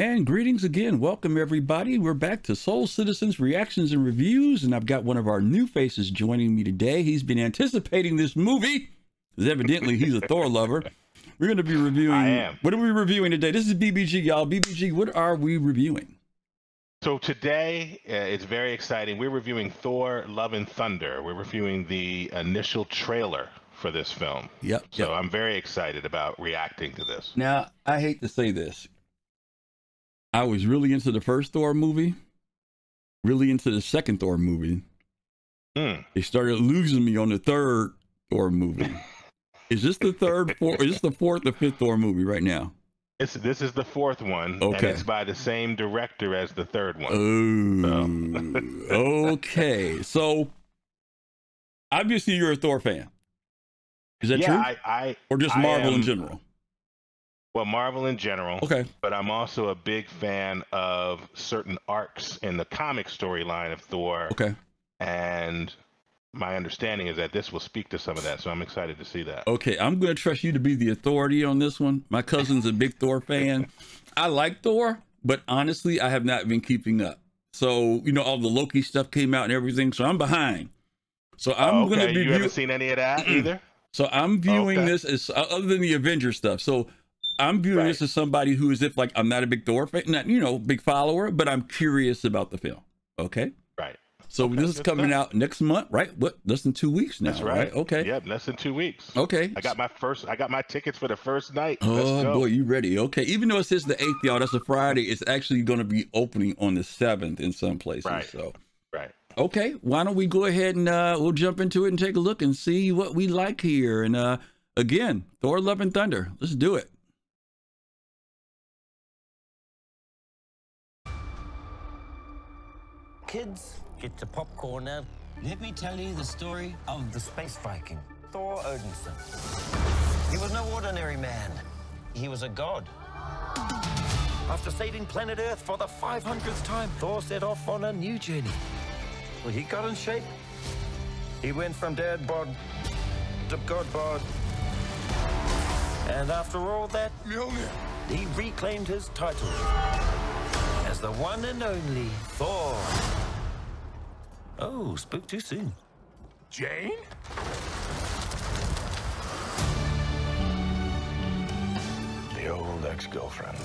And greetings again. Welcome, everybody. We're back to SOL Citizens Reactions and Reviews, and I've got one of our new faces joining me today. He's been anticipating this movie, because evidently he's a Thor lover. We're going to be reviewing. I am. What are we reviewing today? This is BBG, y'all. BBG, what are we reviewing? So today uh, it's very exciting. We're reviewing Thor: Love and Thunder. We're reviewing the initial trailer for this film. Yep. So yep. I'm very excited about reacting to this. Now, I hate to say this. I was really into the first Thor movie, really into the second Thor movie. Hmm. They started losing me on the third Thor movie. Is this the third, fourth, is this the fourth or fifth Thor movie right now? It's, this is the fourth one, and Okay. it's by the same director as the third one. Oh, okay. So, obviously, you're a Thor fan. Is that yeah, true? I, I or just Marvel in general? Well, Marvel in general, Okay. but I'm also a big fan of certain arcs in the comic storyline of Thor, Okay. and my understanding is that this will speak to some of that. So I'm excited to see that. Okay, I'm going to trust you to be the authority on this one. My cousin's a big Thor fan. I like Thor, but honestly, I have not been keeping up. So, you know, all the Loki stuff came out and everything, so I'm behind. So I'm Oh, going to be You haven't seen any of that either. so I'm viewing Okay. this as uh, other than the Avengers stuff. So I'm viewing this as somebody who is if like I'm not a big Thor fan, not you know, big follower, but I'm curious about the film. Okay. Right. So Okay, this is coming stuff. out next month, right? What less than two weeks now, That's right. Okay. Yep, less than two weeks. Okay. I got my first. I got my tickets for the first night. Oh boy, you ready? Okay. Even though it says the eighth, y'all, that's a Friday. It's actually going to be opening on the seventh in some places. Right. So Right. okay, why don't we go ahead and uh, we'll jump into it and take a look and see what we like here. And uh, again, Thor: Love and Thunder. Let's do it. Kids, get the popcorn out. Let me tell you the story of the space Viking, Thor Odinson. He was no ordinary man. He was a god. After saving planet Earth for the 500th time, Thor set off on a new journey. Well, he got in shape. He went from dad bod to god bod. And after all that, he reclaimed his title as the one and only Thor. Oh, spoke too soon. Jane? The old ex-girlfriend.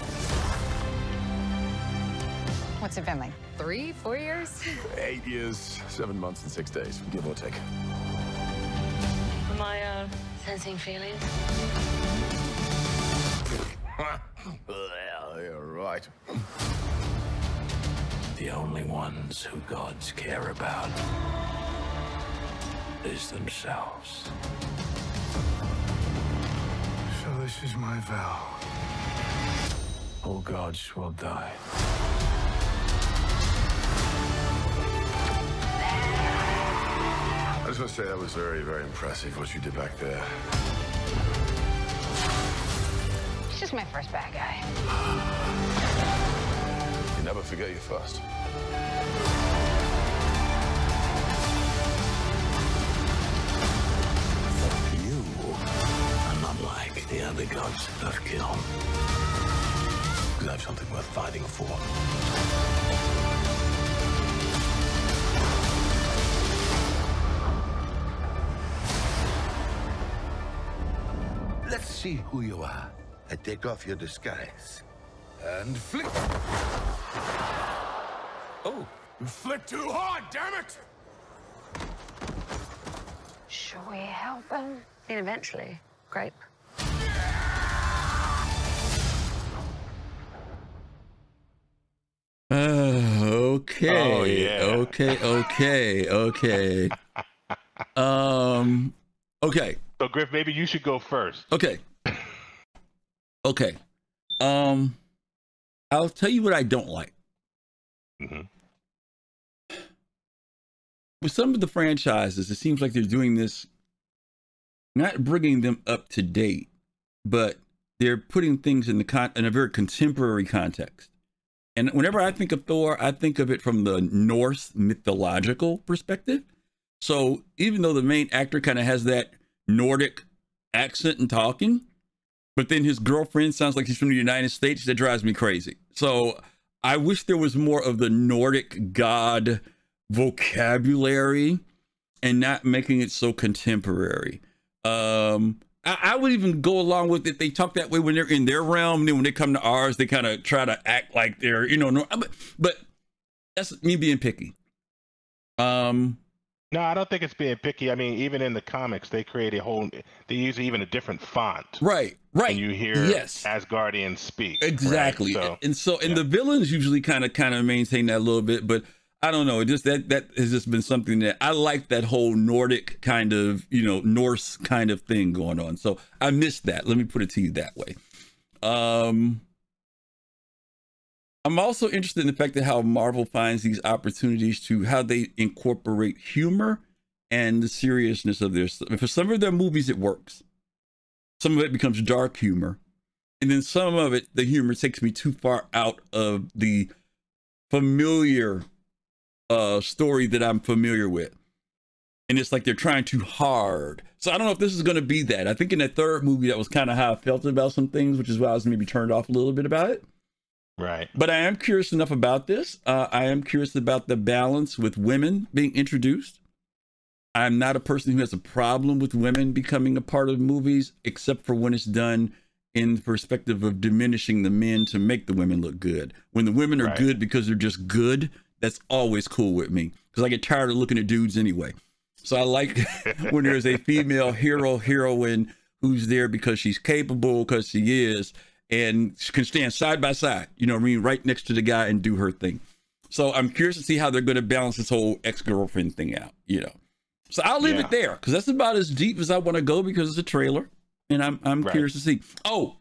What's it been like? Three, four years? Eight years, seven months, and six days, give or take. Am I uh, sensing feelings? well, you're right. The only ones who gods care about is themselves. So this is my vow. All gods will die. I just want to say that was very, very impressive what you did back there. He's just my first bad guy. You never forget your first. You are not like the other gods of. Because I have something worth fighting for. Let's see who you are. I take off your disguise. And flick. Oh, You flipped too hard, damn it! Should we help him? And eventually, grape. Uh, okay. Oh, yeah. Okay. Okay. Okay. um. Okay. So Griff, maybe you should go first. Okay. Okay. Um. I'll tell you what I don't like. Mhm. with some of the franchises, it seems like they're doing this, not bringing them up to date, but they're putting things in the con- in a very contemporary context. And whenever I think of Thor, I think of it from the Norse mythological perspective. So even though the main actor kind of has that Nordic accent and talking, but then his girlfriend sounds like she's from the United States. That drives me crazy. So I wish there was more of the Nordic god vocabulary and not making it so contemporary. Um, I, I, would even go along with it. They talk that way when they're in their realm. And then when they come to ours, they kind of try to act like they're, you know, no, but, but that's me being picky. Um, no, I don't think it's being picky. I mean, even in the comics, they create a whole. They use even a different font. Right, right. And you hear yes. Asgardians speak. Exactly. Right? So, and so, and yeah. the villains usually kind of, kind of maintain that a little bit, but I don't know. It just that that has just been something that I like that whole Nordic kind of, you know, Norse kind of thing going on. So I missed that. Let me put it to you that way. Um, I'm also interested in the fact that how Marvel finds these opportunities to how they incorporate humor and the seriousness of their stuff. For some of their movies, it works. Some of it becomes dark humor. And then some of it, the humor takes me too far out of the familiar uh, story that I'm familiar with. And it's like they're trying too hard. So I don't know if this is going to be that. I think in that third movie, that was kind of how I felt about some things, which is why I was maybe turned off a little bit about it. Right. But I am curious enough about this. Uh, I am curious about the balance with women being introduced. I'm not a person who has a problem with women becoming a part of movies, except for when it's done in the perspective of diminishing the men to make the women look good. When the women are Right. good because they're just good, that's always cool with me because I get tired of looking at dudes anyway. So I like when there's a female hero, heroine who's there because she's capable, because she is, and she can stand side by side, you know what I mean, right next to the guy and do her thing. So I'm curious to see how they're going to balance this whole ex girlfriend thing out, you know. So I'll leave Yeah. it there because that's about as deep as I want to go because it's a trailer, and I'm I'm Right. curious to see. Oh,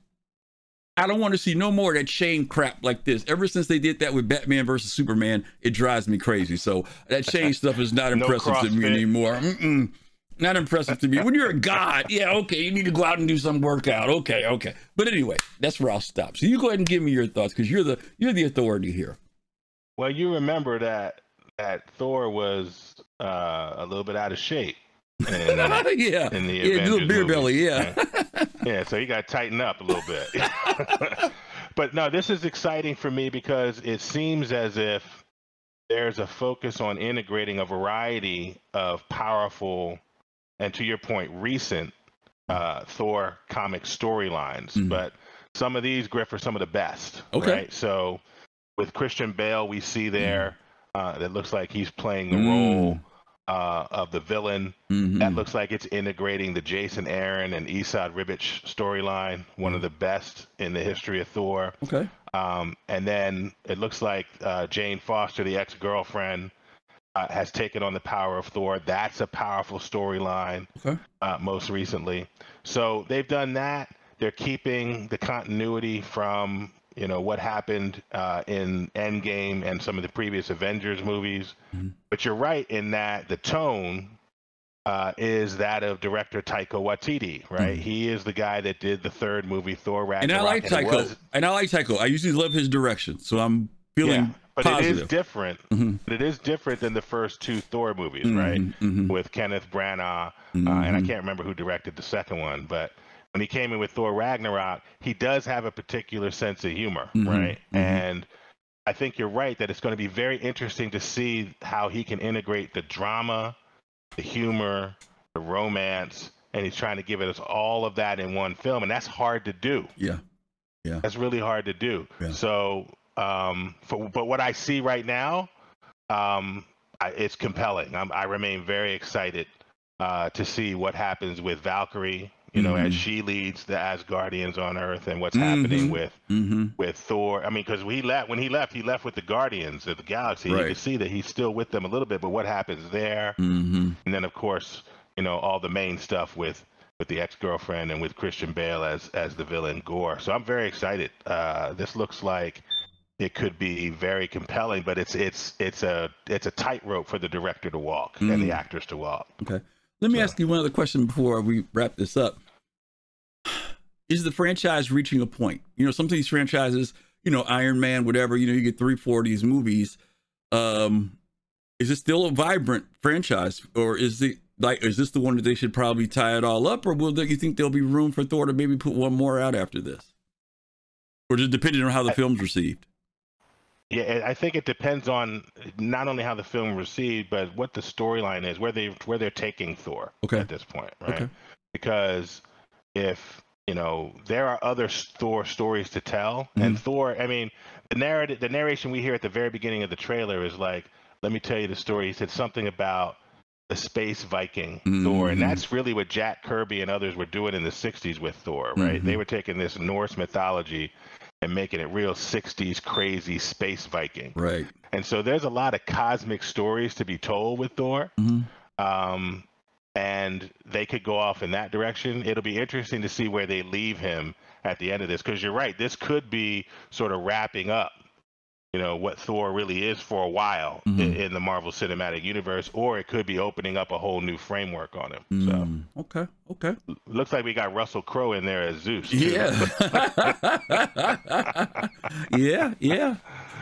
I don't want to see no more of that Shane crap like this. Ever since they did that with Batman versus Superman, it drives me crazy. So that Shane stuff is not No impressive to me anymore. Mm-mm. Not impressive to me. When you're a god, yeah, okay, you need to go out and do some workout. Okay, okay. But anyway, that's where I'll stop. So you go ahead and give me your thoughts because you're the you're the authority here. Well, you remember that that Thor was uh, a little bit out of shape. In, uh, yeah, in the yeah, Avengers beer movies. belly, yeah. yeah, so you got to tighten up a little bit. but no, this is exciting for me because it seems as if there's a focus on integrating a variety of powerful and, to your point, recent uh, Thor comic storylines. Mhm. But some of these, Griff, are some of the best. Okay. Right? So with Christian Bale, we see there uh, that looks like he's playing the Mm. role uh, of the villain. Mhm. That looks like it's integrating the Jason Aaron and Esad Ribic storyline, one of the best in the history of Thor. Okay. Um, and then it looks like uh, Jane Foster, the ex-girlfriend, uh, has taken on the power of Thor. That's a powerful storyline. Okay. Uh, most recently, so they've done that. They're keeping the continuity from you know what happened uh, in Endgame and some of the previous Avengers movies. Mhm. But you're right in that the tone uh, is that of director Taika Waititi, right? Mhm. He is the guy that did the third movie, Thor Ragnarok. And I like Taika. Tycho. was- And I like Tycho. I usually love his direction, so I'm feeling yeah, but positive. it is different. Mhm. It is different than the first two Thor movies, Mhm, right? mhm. With Kenneth Branagh, uh, and I Mhm. can't remember who directed the second one, but when he came in with Thor Ragnarok, he does have a particular sense of humor, Mhm, right? mhm. And I think you're right that it's going to be very interesting to see how he can integrate the drama, the humor, the romance, and he's trying to give us all of that in one film, and that's hard to do. Yeah. Yeah. That's really hard to do. Yeah. So, um, for, but what I see right now, um, I, it's compelling. I'm, I remain very excited uh, to see what happens with Valkyrie. You know, Mhm. as she leads the Asgardians on Earth, and what's happening Mhm. with Mm-hmm. with Thor. I mean, because we left when he left, he left with the Guardians of the Galaxy. You can see that he's still with them a little bit, but what happens there? Mm-hmm. and then of course you know all the main stuff with with the ex-girlfriend and with christian bale as as the villain Gorr so i'm very excited uh this looks like it could be very compelling but it's it's it's a it's a tightrope for the director to walk and the Mm. actors to walk Okay. Let me So- ask you one other question before we wrap this up. Is the franchise reaching a point? You know, some of these franchises, you know, Iron Man, whatever, you know, you get three, four of these movies. Um, is it still a vibrant franchise or is it like, is this the one that they should probably tie it all up, or will you think there'll be room for Thor to maybe put one more out after this, or just depending on how the film's received? Yeah, I think it depends on not only how the film received, but what the storyline is, where they where they're taking Thor Okay. at this point, right? Okay. Because if you know there are other Thor stories to tell, and Thor, I mean, the narrative, the narration we hear at the very beginning of the trailer is like, "Let me tell you the story." He said something about the space Viking Thor, and Mhm. that's really what Jack Kirby and others were doing in the '60s with Thor, right? Mhm. They were taking this Norse mythology and making it real 60s crazy space Viking. Right. And so there's a lot of cosmic stories to be told with Thor. Mhm. Um, and they could go off in that direction. It'll be interesting to see where they leave him at the end of this because you're right. This could be sort of wrapping up, you know, what Thor really is for a while i- Mhm. in, the Marvel Cinematic Universe, or it could be opening up a whole new framework on him. Mm, okay. Okay. Looks like we got Russell Crowe in there as Zeus. too. Yeah. yeah. Yeah.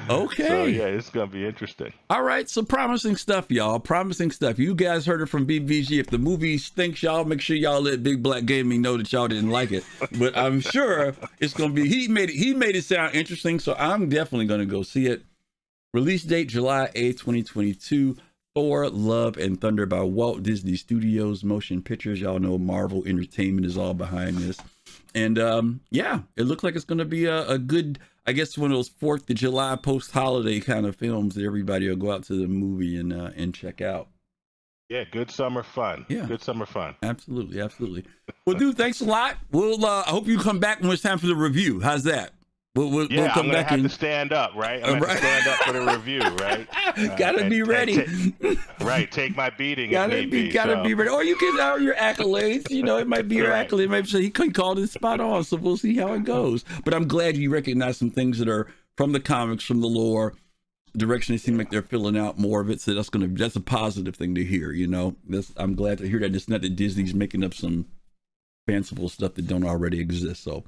Okay. So yeah, it's gonna be interesting. All right, so promising stuff, y'all. Promising stuff. You guys heard it from BBG. If the movie stinks, y'all make sure y'all let Big Black Gaming know that y'all didn't like it. But I'm sure it's gonna be. He made it. He made it sound interesting, so I'm definitely gonna go see it. Release date July 8th, 2022. Thor Love, and Thunder by Walt Disney Studios Motion Pictures. Y'all know Marvel Entertainment is all behind this. And um, yeah, it looks like it's going to be a, a good, I guess, one of those Fourth of July post-holiday kind of films that everybody will go out to the movie and uh, and check out. Yeah, good summer fun. Yeah. good summer fun. Absolutely, absolutely. Well, dude, thanks a lot. We'll, uh, I hope you come back when it's time for the review. How's that? We'll, we'll, Yeah, we'll come I'm gonna back have and to stand up, right? I'm gonna Right. have to stand up for the review, right? Uh, gotta be ready. right, take my beating. gotta be, be, gotta so. be ready. Or you can have your accolades. You know, it might be your Right. accolade. Maybe say he couldn't call it spot on. So we'll see how it goes. But I'm glad you recognize some things that are from the comics, from the lore. Direction they seem like they're filling out more of it. So that's gonna that's a positive thing to hear. You know, that's I'm glad to hear that. It's not that Disney's making up some fanciful stuff that don't already exist. So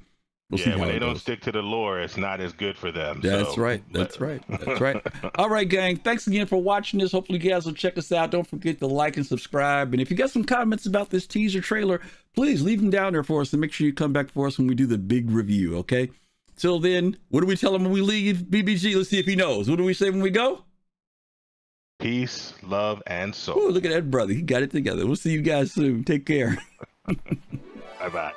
we'll yeah, when they don't goes. stick to the lore, it's not as good for them. That's so- right. That's right. That's right. All right, gang. Thanks again for watching this. Hopefully, you guys will check us out. Don't forget to like and subscribe. And if you got some comments about this teaser trailer, please leave them down there for us and make sure you come back for us when we do the big review. Okay. Till then, what do we tell him when we leave? BBG. Let's see if he knows. What do we say when we go? Peace, love, and soul. Ooh, look at that brother. He got it together. We'll see you guys soon. Take care. Bye bye.